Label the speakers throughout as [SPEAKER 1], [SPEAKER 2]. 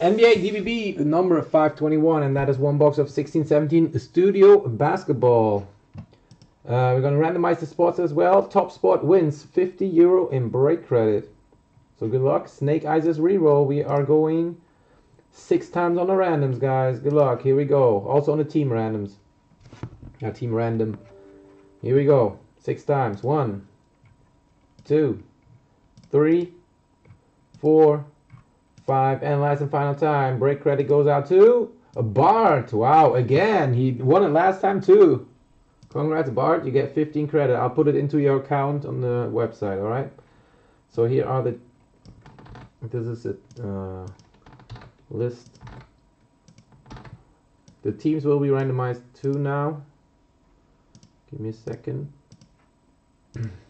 [SPEAKER 1] NBA DBB number 521, and that is one box of 1617 Studio Basketball. Uh, we're going to randomize the spots as well. Top spot wins 50 euro in break credit. So good luck. Snake Eyes reroll. We are going six times on the randoms, guys. Good luck. Here we go. Also on the team randoms. Now team random. Here we go. Six times. One, two, three, four, five, and last and final time. Break credit goes out to Bart. Wow, again, he won it last time too. Congrats, Bart. You get 15 credit. I'll put it into your account on the website, all right? So here are the, this is it, uh, list. The teams will be randomized too now. Give me a second.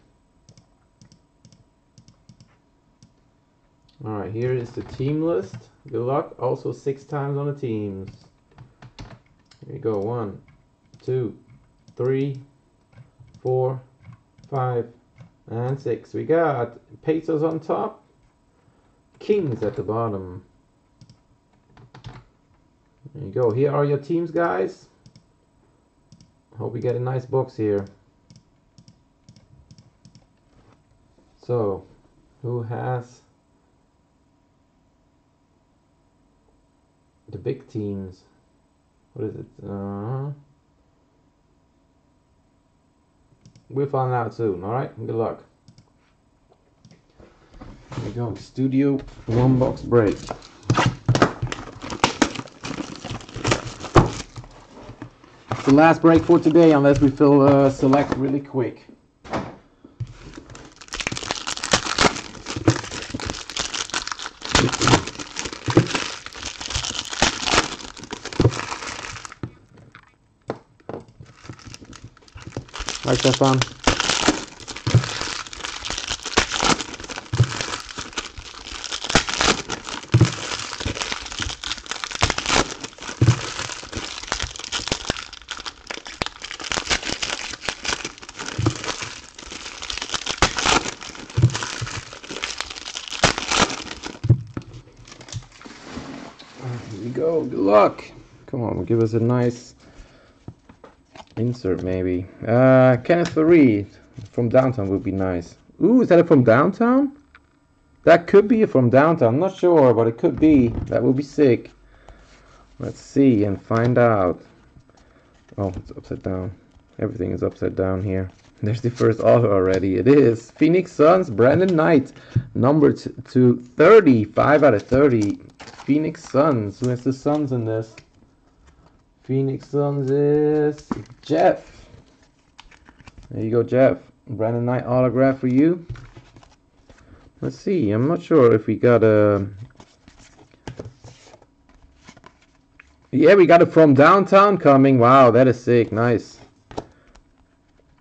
[SPEAKER 1] All right, here is the team list. Good luck. Also six times on the teams. Here you go. One, two, three, four, five, and six. We got Pacers on top, Kings at the bottom. There you go. Here are your teams, guys. Hope we get a nice box here. So, who has the big teams? What is it? Uh, we'll find out soon, alright? Good luck. Here we go. Studio one box break. It's the last break for today unless we fill uh, select really quick. Hi Stefan. Here we go. Good luck. Come on, give us a nice insert, maybe. Uh, Kenneth Reed from downtown would be nice. Ooh, is that from downtown? That could be from downtown. I'm not sure, but it could be. That would be sick. Let's see and find out. Oh, it's upside down. Everything is upside down here. There's the first auto already. It is Phoenix Suns, Brandon Knight, number t- to 30, 5 out of 30. Phoenix Suns. Who has the Suns in this? Phoenix Suns is Jeff. There you go, Jeff. Brandon Knight autograph for you. Let's see. I'm not sure if we got a. Yeah, we got it from downtown coming. Wow, that is sick. Nice.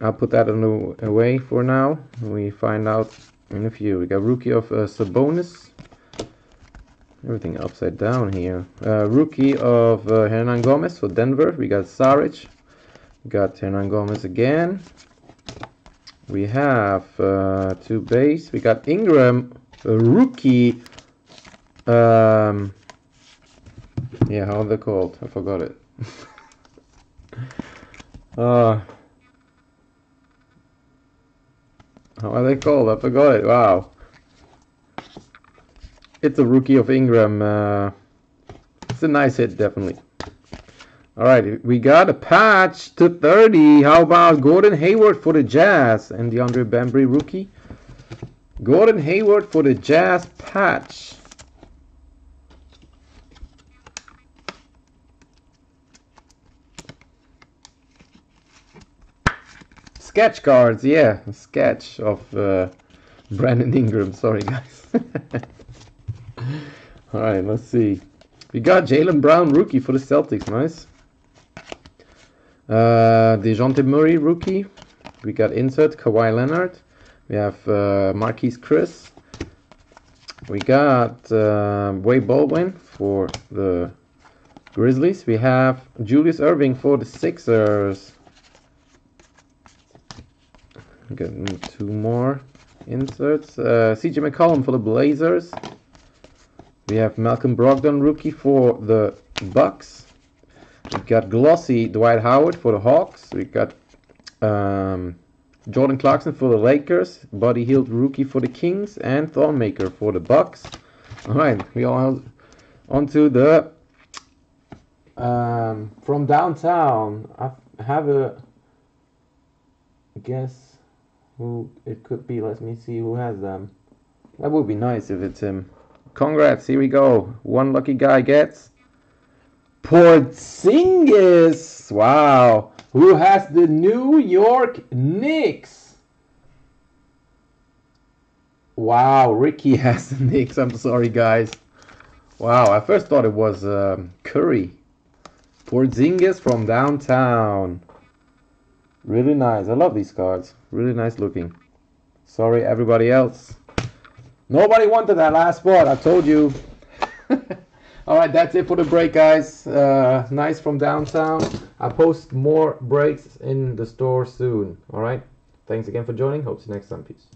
[SPEAKER 1] I'll put that away for now. We find out in a few. We got rookie of uh, Sabonis. Everything upside down here. Uh, rookie of uh, Hernangomez for Denver. We got Saric. We got Hernangomez again. We have uh, two base. We got Ingram, rookie. Um, yeah, how are they called? I forgot it. uh, how are they called? I forgot it. Wow. It's a rookie of Ingram. Uh, it's a nice hit, definitely. All right, we got a patch to 30. How about Gordon Hayward for the Jazz and DeAndre Bembry rookie? Gordon Hayward for the Jazz patch. Sketch cards, yeah, sketch of uh, Brandon Ingram. Sorry, guys. All right, let's see. We got Jaylen Brown, rookie for the Celtics. Nice. Uh, Dejounte Murray, rookie. We got insert Kawhi Leonard. We have uh, Marquese Chriss. We got uh, Wade Baldwin for the Grizzlies. We have Julius Erving for the Sixers. Got two more inserts. Uh, CJ McCollum for the Blazers. We have Malcolm Brogdon, rookie for the Bucks. We've got glossy Dwight Howard for the Hawks. We've got um, Jordan Clarkson for the Lakers. Buddy Hield, rookie for the Kings, and Thon Maker for the Bucks. All right, we all onto the um, from downtown. I have a guess who it could be. Let me see who has them. That would be nice if it's him. Congrats, here we go. One lucky guy gets Porzingis. Wow. Who has the New York Knicks? Wow, Ricky has the Knicks. I'm sorry, guys. Wow, I first thought it was um, Curry. Porzingis from downtown. Really nice. I love these cards. Really nice looking. Sorry, everybody else. Nobody wanted that last spot. I told you. All right, that's it for the break, guys. Uh, nice from downtown. I'll post more breaks in the store soon. All right. Thanks again for joining. Hope to see you next time. Peace.